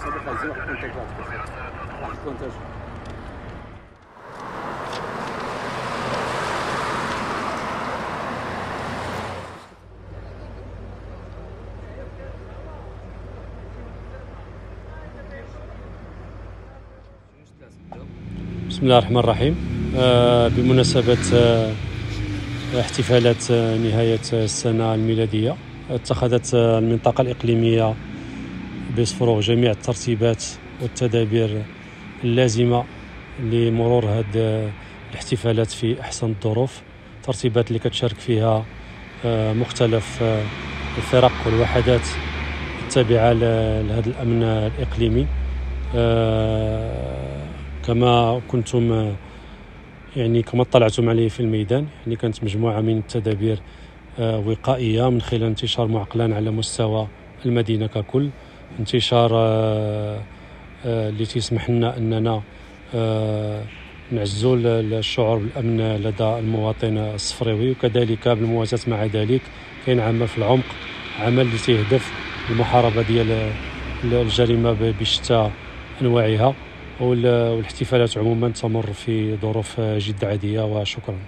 بسم الله الرحمن الرحيم. آه، بمناسبة آه، احتفالات آه، نهاية السنة الميلادية اتخذت المنطقة الإقليمية بسفروغ جميع الترتيبات والتدابير اللازمة لمرور هذه الاحتفالات في أحسن الظروف. ترتيبات اللي كتشارك فيها مختلف الفرق والوحدات التابعة لهذا الأمن الإقليمي. كما كنتم يعني كما اطلعتم عليه في الميدان يعني كانت مجموعة من التدابير آه، وقائية من خلال انتشار معقلان على مستوى المدينة ككل. انتشار آه، آه، اللي تسمح لنا أننا نعزوا الشعور بالأمن لدى المواطن الصفريوي وكذلك بالموازاة مع ذلك كاين عمل في العمق عمل اللي تهدف المحاربة ديال الجريمة بشتى أنواعها والاحتفالات عموما تمر في ظروف جد عادية وشكرا.